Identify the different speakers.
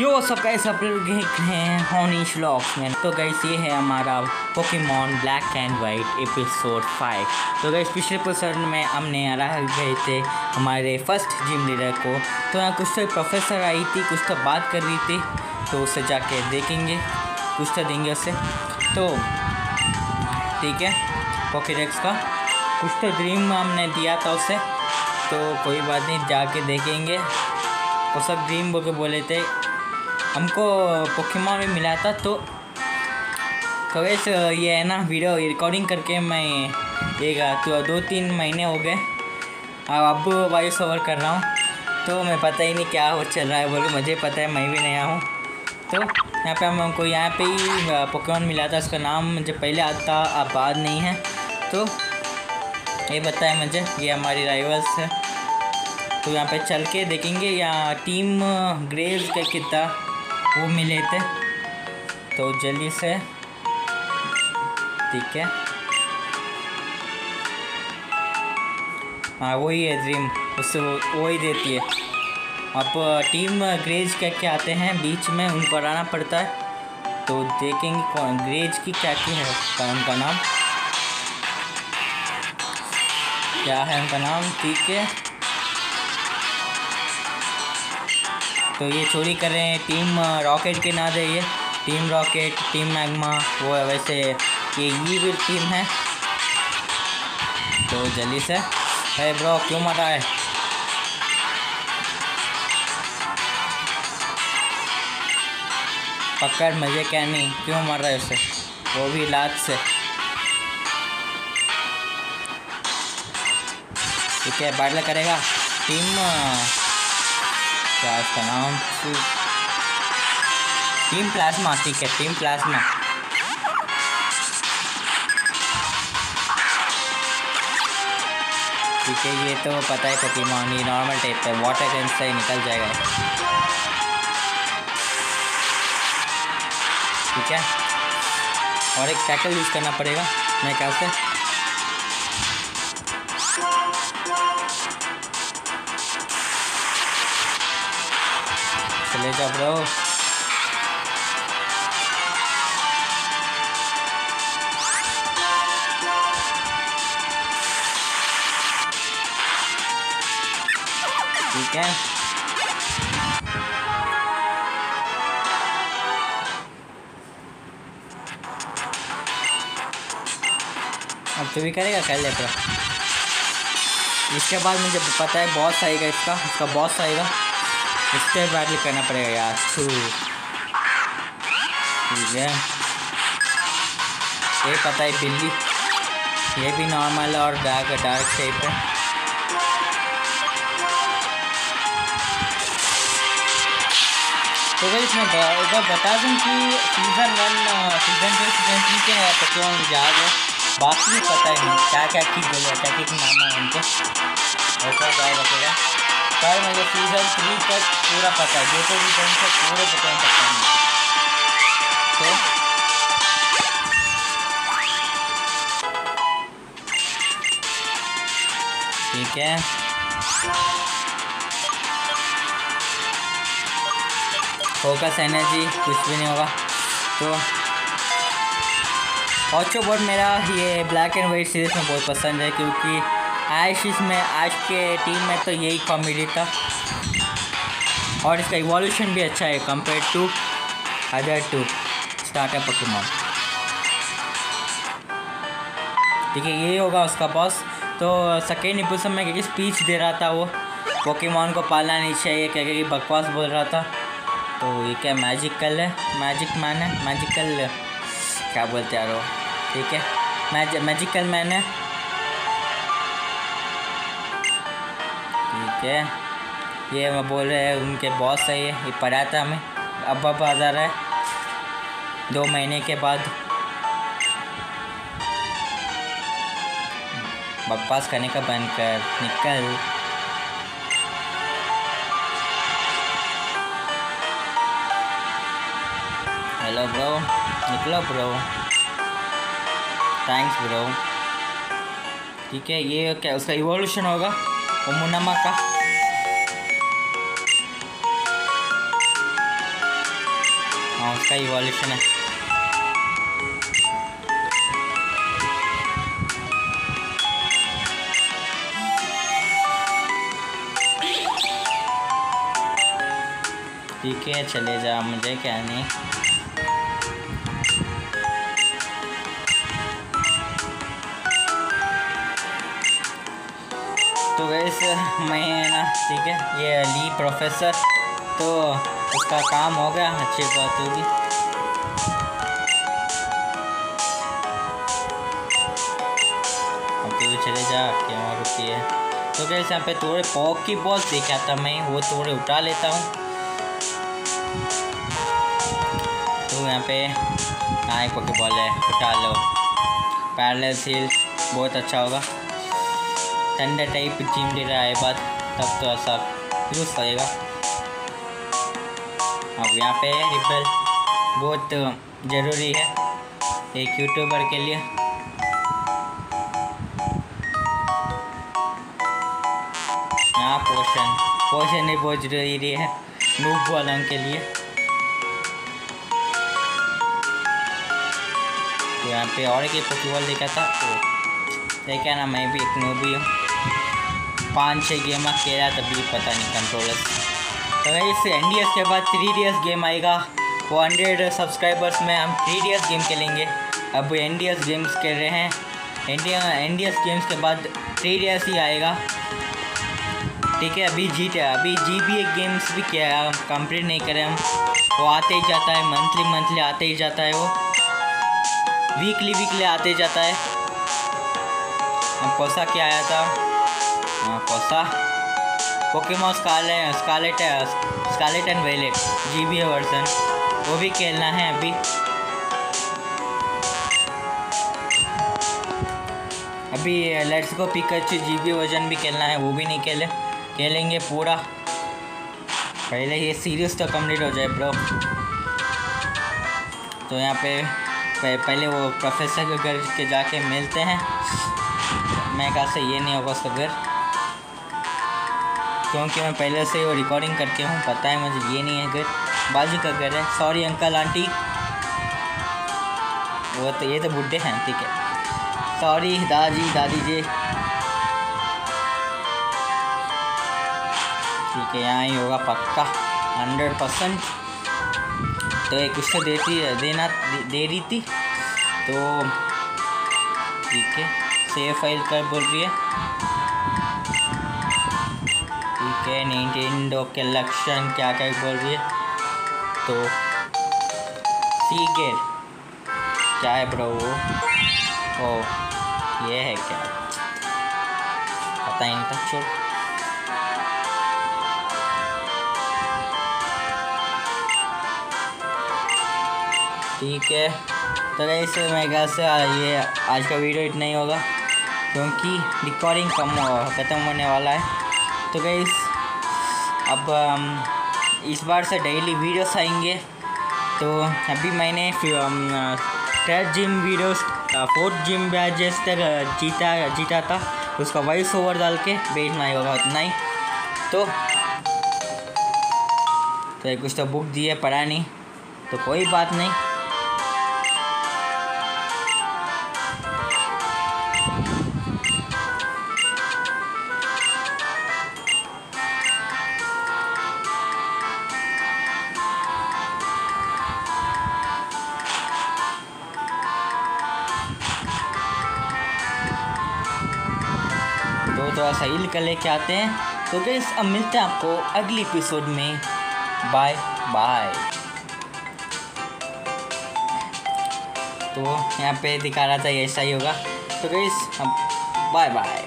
Speaker 1: यो सब गाइस आप लोग देख रहे हैं हॉनिश व्लॉग्स में? तो गाइस ये है हमारा Pokemon black and white episode five तो गैस पिछले एपिसोड में हमने रह गए थे, हमारे फ़र्स्ट जिम लीडर को। तो यहाँ कुछ तो प्रोफेसर आई थी, कुछ तो बात कर रही थी तो उसे जाके देखेंगे, कुछ तो देंगे उसे। तो ठीक है पॉकेडेक्स का। कुछ तो ड्रीम हमने दिया था उसे तो कोई बात नहीं, जाके देखेंगे। वो सब ड्रीम बोल के बोले थे हमको पोकेमॉन में मिला था तो तो ये है ना वीडियो रिकॉर्डिंग करके मैं एक तो दो तीन महीने हो गए। अब वॉइस ओवर कर रहा हूँ। तो मैं पता ही नहीं क्या हो चल रहा है, बोलो, मुझे पता है, मैं भी नया हूँ। तो यहाँ पे हम हमको यहाँ पे ही पोकेमॉन मिला था, उसका नाम मुझे पहले आता अब बाद नहीं है। तो ये बताया मुझे, ये हमारी राइवल्स है। तो यहाँ पे चल के देखेंगे, यहाँ टीम ग्रेव्स का कितना वो मिले थे। तो जल्दी से, ठीक है। हाँ वही है ड्रीम उससे वो ही देती है। अब टीम ग्रेज क्या आते हैं? बीच में उनको हराना पड़ता है। तो देखेंगे कौन ग्रेज की क्या क्या है? उनका नाम? क्या है उनका नाम? ठीक है। तो ये चोरी कर रहे हैं। टीम रॉकेट के नाम है ये। टीम रॉकेट, टीम मैगमा, वो है वैसे ये ये भी टीम है। तो जल्दी से। है ब्रो, क्यों मरा है? पकड़, मज़े क्या नहीं। क्यों मर रहा है उसे? वो भी लात से। ठीक है बैटल करेगा? टीम क्या टीम प्लाज्मा ठीक है टीम प्लाज्मा ठीक है, ये तो पता है पोकेमॉन ये नॉर्मल टाइप है वाटर टेंस से निकल जाएगा। ठीक है? और एक टैकल यूज़ करना पड़ेगा, मेरे ख्याल से। चले जाओ ब्रो ठीक है अब तो भी करेगा कर ले ब्रो इसके बाद मुझे पता है बॉस आएगा इसका इसका बॉस आएगा। इसके बैटल करना पड़ेगा यार। छू ठीक है। ये पता है बिल्ली। ये भी नॉर्मल और डार्क डार्क शेप है। तो भाई इसमें एक बार बता दूँ कि season one season two season three के पोकेमॉन याद है। बाकी पता ही नहीं क्या क्या की बोले क्या क्या नाम है उनके। ऐसा जाए रखेगा पर मुझे सीज़न थ्री तक पूरा पता है जो तो सीज़न से पूरे पोकेमॉन पता नहीं तो ठीक है। फोकस एनर्जी कुछ भी नहीं होगा। तो ऑचो बोर्ड मेरा ये ब्लैक एंड वाइट सीरीज़ में बहुत पसंद है क्योंकि ऐश इसमें आज के टीम में तो यही कॉमेडी था। और इसका इवोल्यूशन भी अच्छा है compare to other two starter Pokemon ठीक है यही होगा उसका बॉस तो सेकेंड एपिसोड में क्या स्पीच दे रहा था वो? पोकेमॉन को पालना नहीं चाहिए, क्या क्या बकवास बोल रहा था। तो ये क्या मैजिकल है? मैजिक मैन है? मैजिकल क्या बोलते यार वो? ठीक है। मैज मैजिकल मैन है। ठीक है। ये मैं बोल रहे हैं, उनके बॉस है ये। ये पढ़ा था हमें। अब अब आ जा रहा है। दो महीने के बाद। बकवास करने का बंद कर निकल। हेलो ब्रो निकलो ब्रो थैंक्स ब्रो ठीक है, ये क्या, उसका इवोल्यूशन होगा? ओमुनामा का हाँ उसका इवोल्यूशन है ठीक है चले जा मुझे क्या नहीं तो मैं ना ठीक है? ये ली प्रोफेसर तो उसका काम हो गया, अच्छी बात होगी। अब तो चले जा क्या रुकी है। तो गैस यहाँ पे थोड़े पॉक की बॉल देखा था मैं, वो थोड़े उठा लेता हूँ। तो यहाँ पे हाँ एक पॉकी बॉल है, उठा लो। पैरल सील बहुत अच्छा होगा। ठंडा टाइप जिम ले रहा है बाद तब तो ऐसा यूज़ करेगा अब यहाँ पे रिपल बहुत ज़रूरी है एक यूट्यूबर के लिए। यहाँ पोषण। पोषण ही बहुत ज़रूरी है नूब वालों के लिए। तो यहाँ पे और एक फुटबॉल देखा था तो देखा ना, मैं भी एक नूबी हूँ। पाँच छः गेम खेला तभी पता नहीं कंट्रोलर तो इस एन के बाद थ्री डी गेम आएगा वो हंड्रेड सब्सक्राइबर्स में हम थ्री डी गेम खेलेंगे अब एन डी गेम्स खेल रहे हैं India N D S games के बाद थ्री डी ही आएगा ठीक है अभी जी अभी जी एक गेम्स भी किया कंप्लीट नहीं करे हम वो आते ही जाता है मंथली मंथली आते ही जाता है वो वीकली वीकली आते जाता है अब कौसा क्या आया था हाँ Kausa? Pokemon scarlet scarlet scarlet and violet G B है वर्जन वो भी खेलना है अभी। अभी let's go Pikachu G B version भी खेलना है, वो भी नहीं खेले। खेलेंगे पूरा। पहले ये सीरीज़ तो कंप्लीट हो जाए ब्रो तो यहाँ पे पहले वो प्रोफेसर के घर के जाके मिलते हैं। मैं कहा से, ये नहीं होगा उसका घर। क्योंकि मैं पहले से वो रिकॉर्डिंग करके हूँ पता है मुझे ये नहीं है घर बाजू का घर है। सॉरी अंकल आंटी वो तो ये तो बुढ़े हैं ठीक है। सॉरी दादी दादी जी ठीक है यहाँ ही होगा पक्का। हंड्रेड परसेंट तो एक उससे देती देना दे, दे रही थी। तो ठीक है। सेव फ़ाइल कर बोल रही है। है निंटेंडो के लक्षण क्या क्या बोल रही है? तो सीगेट क्या है ब्रो वो? ओ, ये है क्या? पता ही नहीं ठीक है तो इस मैं घर से ये आज का वीडियो इतना ही होगा, क्योंकि रिकॉर्डिंग कम हो, ख़त्म होने वाला है। तो गई अब इस बार से डेली वीडियोस आएँगे। तो अभी मैंने third gym videos fourth gym badges तक जीता जीता था, उसका वॉइस ओवर डाल के भेजना ही होगा उतना ही। तो तो कुछ तो बुक दिए, पढ़ा नहीं तो कोई बात नहीं। थोड़ा सा हील कर लेके आते हैं। तो गैस अब मिलते हैं आपको अगली एपिसोड में। बाय बाय तो यहाँ पे दिखा रहा था ऐसा ही होगा। तो गैस अब बाय बाय